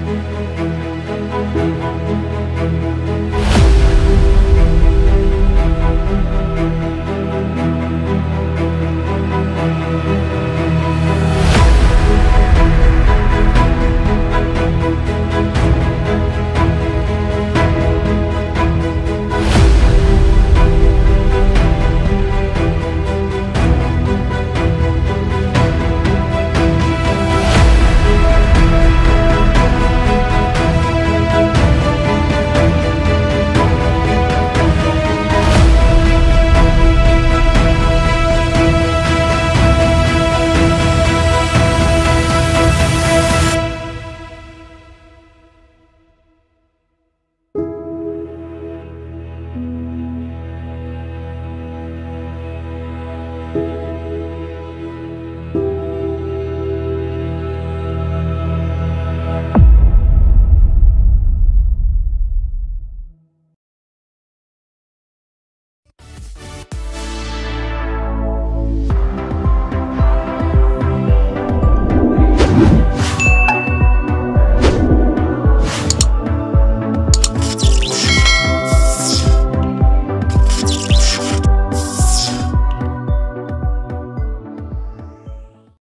Música